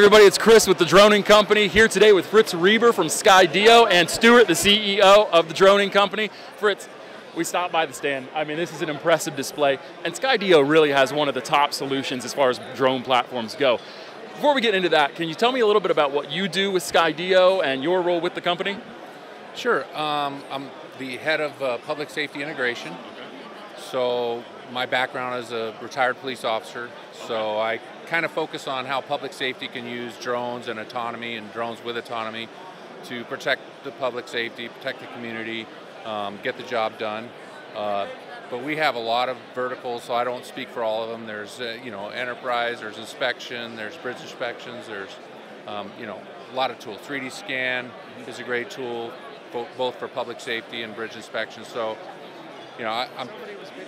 everybody, it's Chris with the Droning Company here today with Fritz Reber from Skydio and Stuart, the CEO of the Droning Company. Fritz, we stopped by the stand. I mean, this is an impressive display, and Skydio really has one of the top solutions as far as drone platforms go. Before we get into that, can you tell me a little bit about what you do with Skydio and your role with the company? Sure. Um, I'm the head of uh, public safety integration. So my background is a retired police officer, so I kind of focus on how public safety can use drones and autonomy and drones with autonomy to protect the public safety, protect the community, um, get the job done. Uh, but we have a lot of verticals, so I don't speak for all of them. There's, uh, you know, enterprise, there's inspection, there's bridge inspections, there's, um, you know, a lot of tools. 3D scan is a great tool, both for public safety and bridge inspection. So you know, I, I'm,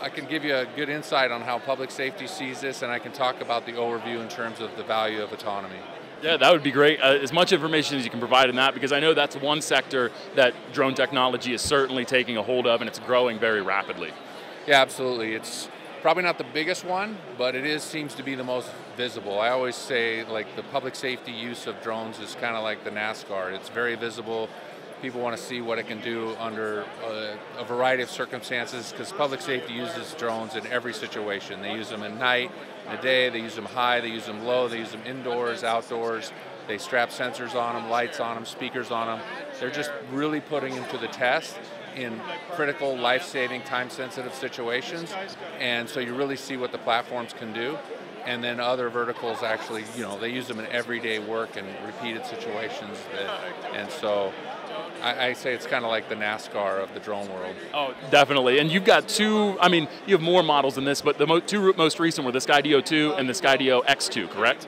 I can give you a good insight on how public safety sees this, and I can talk about the overview in terms of the value of autonomy. Yeah, that would be great. Uh, as much information as you can provide in that, because I know that's one sector that drone technology is certainly taking a hold of, and it's growing very rapidly. Yeah, absolutely. It's probably not the biggest one, but it is seems to be the most visible. I always say like the public safety use of drones is kind of like the NASCAR. It's very visible people want to see what it can do under a, a variety of circumstances because public safety uses drones in every situation. They use them at night, in the day, they use them high, they use them low, they use them indoors, outdoors. They strap sensors on them, lights on them, speakers on them. They're just really putting them to the test in critical, life-saving, time-sensitive situations. And so you really see what the platforms can do. And then other verticals actually, you know, they use them in everyday work and repeated situations. That, and so I, I say it's kind of like the NASCAR of the drone world. Oh, definitely. And you've got two, I mean, you have more models than this, but the mo two most recent were the Skydio 2 and the Skydio X2, correct?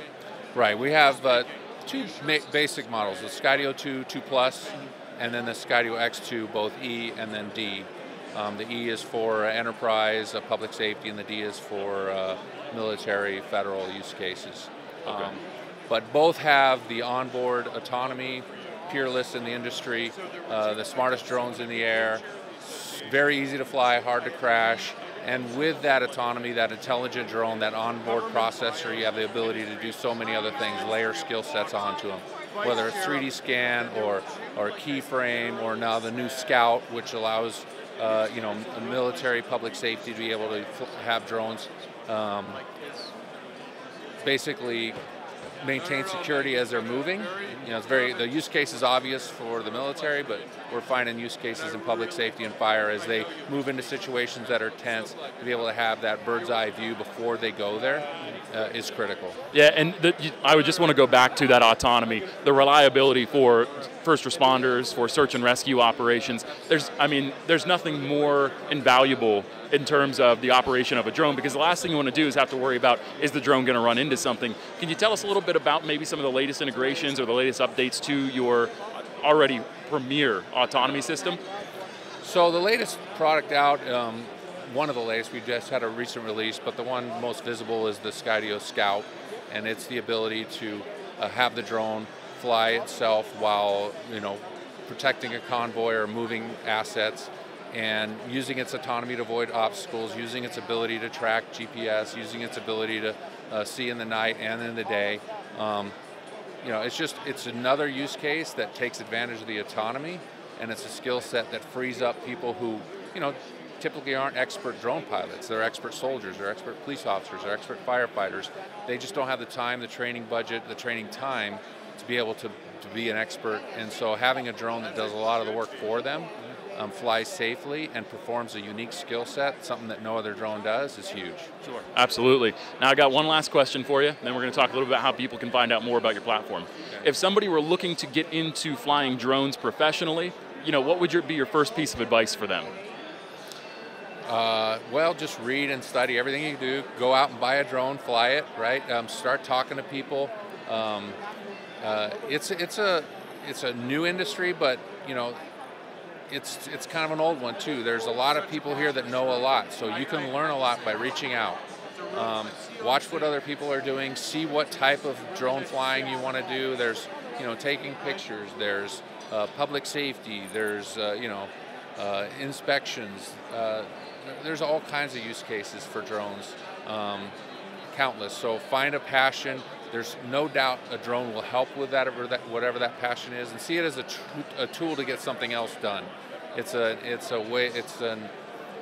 Right. We have uh, two basic models, the Skydio 2, 2 Plus, and then the Skydio X2, both E and then D. Um, the E is for uh, enterprise, uh, public safety, and the D is for uh, military, federal use cases. Okay. Um, but both have the onboard autonomy peerless in the industry, uh, the smartest drones in the air, very easy to fly, hard to crash, and with that autonomy, that intelligent drone, that onboard processor, you have the ability to do so many other things, layer skill sets onto them. Whether it's 3D scan or, or keyframe or now the new Scout, which allows uh, you know, military public safety to be able to have drones um, basically maintain security as they're moving. You know, it's very the use case is obvious for the military, but we're finding use cases in public safety and fire as they move into situations that are tense. To be able to have that bird's eye view before they go there uh, is critical. Yeah, and the, I would just want to go back to that autonomy, the reliability for first responders, for search and rescue operations. There's, I mean, there's nothing more invaluable in terms of the operation of a drone because the last thing you want to do is have to worry about is the drone going to run into something. Can you tell us a little bit about maybe some of the latest integrations or the latest updates to your already premier autonomy system? So the latest product out, um, one of the latest, we just had a recent release, but the one most visible is the Skydio Scout, and it's the ability to uh, have the drone fly itself while you know protecting a convoy or moving assets and using its autonomy to avoid obstacles, using its ability to track GPS, using its ability to uh, see in the night and in the day. Um, you know, it's just it's another use case that takes advantage of the autonomy, and it's a skill set that frees up people who, you know, typically aren't expert drone pilots. They're expert soldiers, they're expert police officers, they're expert firefighters. They just don't have the time, the training budget, the training time to be able to, to be an expert. And so having a drone that does a lot of the work for them um, flies safely and performs a unique skill set, something that no other drone does, is huge. Sure. Absolutely. Now I got one last question for you, and then we're going to talk a little bit about how people can find out more about your platform. Okay. If somebody were looking to get into flying drones professionally, you know, what would your, be your first piece of advice for them? Uh, well, just read and study everything you do. Go out and buy a drone, fly it, right? Um, start talking to people. Um, uh, it's it's a it's a new industry, but you know it's it's kind of an old one too. There's a lot of people here that know a lot, so you can learn a lot by reaching out. Um, watch what other people are doing. See what type of drone flying you want to do. There's you know taking pictures. There's uh, public safety. There's uh, you know uh, inspections. Uh, there's all kinds of use cases for drones. Um, countless. So find a passion, there's no doubt a drone will help with that, whatever that passion is, and see it as a, a tool to get something else done. It's a, it's a way, it's an,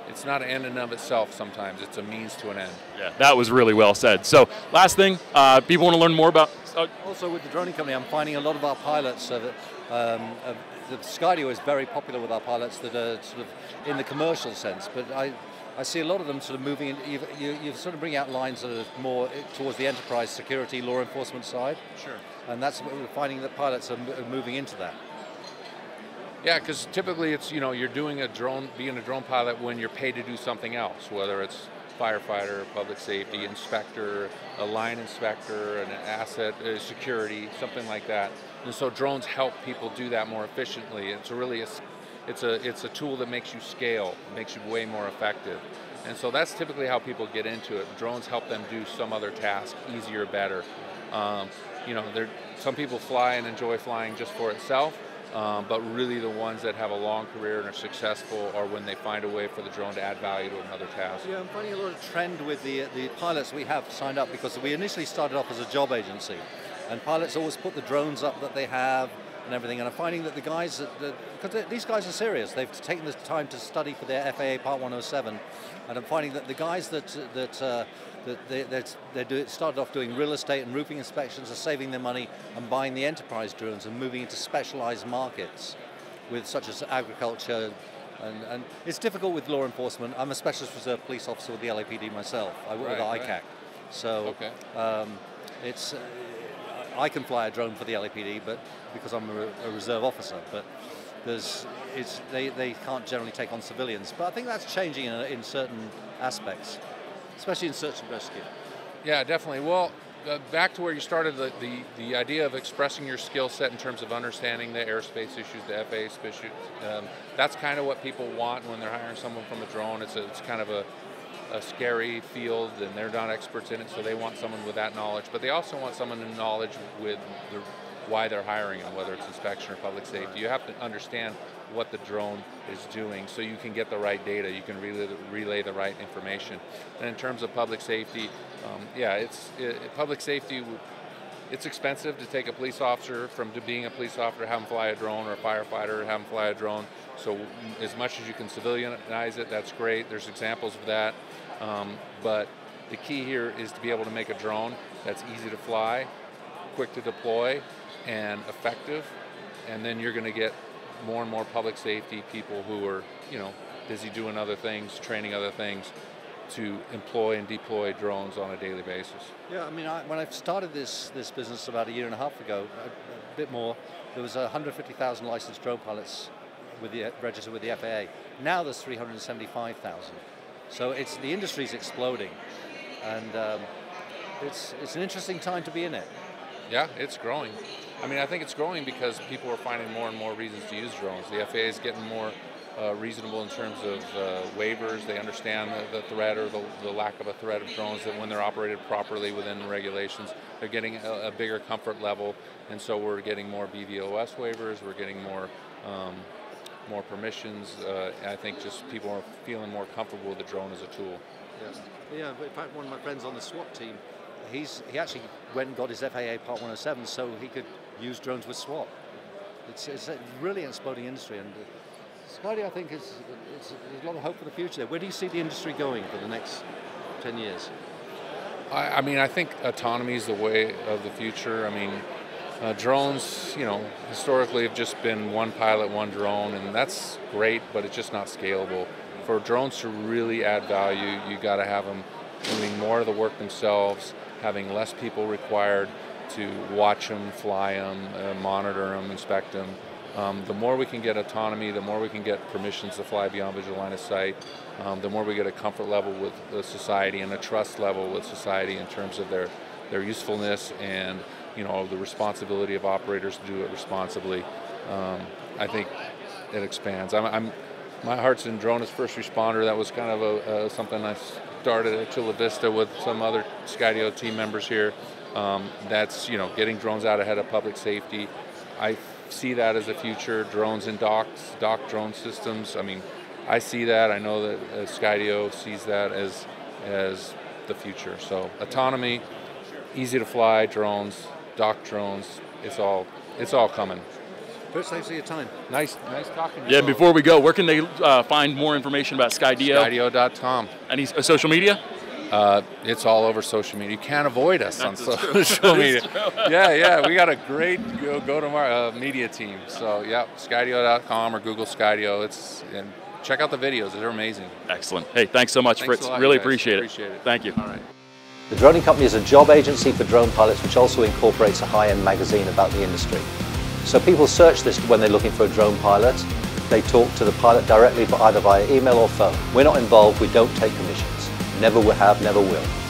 it's not an end in of itself sometimes it's a means to an end yeah that was really well said so last thing uh, people want to learn more about uh, also with the droning company i'm finding a lot of our pilots uh, um, uh, the Skydio is very popular with our pilots that are sort of in the commercial sense but i I see a lot of them sort of moving in, you, you, you sort of bring out lines that are more towards the enterprise security, law enforcement side. Sure. And that's what we're finding that pilots are moving into that. Yeah, because typically it's, you know, you're doing a drone, being a drone pilot when you're paid to do something else, whether it's firefighter, public safety, inspector, a line inspector, an asset uh, security, something like that. And so drones help people do that more efficiently. It's really a it's a it's a tool that makes you scale, makes you way more effective. And so that's typically how people get into it. Drones help them do some other task easier, better. Um, you know, some people fly and enjoy flying just for itself, um, but really the ones that have a long career and are successful are when they find a way for the drone to add value to another task. Yeah, I'm finding a lot of trend with the, the pilots we have signed up because we initially started off as a job agency. And pilots always put the drones up that they have, and everything. And I'm finding that the guys, because these guys are serious, they've taken the time to study for their FAA Part 107, and I'm finding that the guys that that uh, that they, they do, started off doing real estate and roofing inspections are saving their money and buying the enterprise drones and moving into specialized markets, with such as agriculture. And, and it's difficult with law enforcement. I'm a specialist reserve police officer with the LAPD myself. I work right, with ICAC. Right. So okay. um, it's uh, I can fly a drone for the LAPD, but because I'm a, a reserve officer, but there's it's they, they can't generally take on civilians. But I think that's changing in, in certain aspects, especially in search and rescue. Yeah, definitely. Well, uh, back to where you started, the, the, the idea of expressing your skill set in terms of understanding the airspace issues, the FAA issues, um, that's kind of what people want when they're hiring someone from a drone. It's, a, it's kind of a, a scary field and they're not experts in it, so they want someone with that knowledge. But they also want someone in knowledge with the, why they're hiring them, whether it's inspection or public safety. You have to understand what the drone is doing so you can get the right data, you can relay the, relay the right information. And in terms of public safety, um, yeah, it's it, public safety. It's expensive to take a police officer from being a police officer, have them fly a drone, or a firefighter, have them fly a drone. So as much as you can civilianize it, that's great. There's examples of that. Um, but the key here is to be able to make a drone that's easy to fly, quick to deploy, and effective. And then you're going to get more and more public safety people who are, you know, busy doing other things, training other things, to employ and deploy drones on a daily basis. Yeah, I mean, I, when I started this this business about a year and a half ago, a, a bit more, there was 150,000 licensed drone pilots with the registered with the FAA. Now there's 375,000. So it's the industry's exploding, and um, it's it's an interesting time to be in it. Yeah, it's growing. I mean, I think it's growing because people are finding more and more reasons to use drones. The FAA is getting more uh, reasonable in terms of uh, waivers. They understand the, the threat or the, the, lack of a threat of drones that when they're operated properly within regulations, they're getting a, a bigger comfort level. And so we're getting more BVOS waivers. We're getting more um, more permissions. Uh, I think just people are feeling more comfortable with the drone as a tool. Yeah, yeah. In fact, one of my friends on the SWAT team, he's he actually went and got his FAA Part 107 so he could use drones with SWAT. It's, it's a really exploding industry, and uh, I think, is there's a lot of hope for the future. There. Where do you see the industry going for the next 10 years? I, I mean, I think autonomy is the way of the future. I mean, uh, drones, you know, historically have just been one pilot, one drone, and that's great, but it's just not scalable. For drones to really add value, you got to have them doing more of the work themselves, having less people required to watch them, fly them, uh, monitor them, inspect them. Um, the more we can get autonomy, the more we can get permissions to fly beyond visual line of sight, um, the more we get a comfort level with the society and a trust level with society in terms of their, their usefulness and you know the responsibility of operators to do it responsibly. Um, I think it expands. I'm, I'm, my heart's in drone as first responder. That was kind of a, something I started at Chula Vista with some other Skydio team members here. Um, that's you know getting drones out ahead of public safety. I see that as a future. Drones and docks, dock drone systems. I mean, I see that. I know that uh, Skydio sees that as as the future. So autonomy easy to fly drones, dock drones. It's all it's all coming. Chris, thanks for your time. Nice, nice talking to you. Yeah, before we go, where can they uh, find more information about Skydio? Skydio.com. Any uh, social media? Uh, it's all over social media. You can't avoid us on That's true. social That is media. yeah, yeah, we got a great go, go to mar- uh, media team. So yeah, Skydio.com or Google Skydio. It's and check out the videos. They're amazing. Excellent. Hey, thanks so much, Thanks Fritz. lot, really guys. appreciate, Appreciate it. Thank you. All right. The Droning Company is a job agency for drone pilots which also incorporates a high-end magazine about the industry. So people search this when they're looking for a drone pilot. They talk to the pilot directly, but either via email or phone. We're not involved, we don't take commissions. Never will have, never will.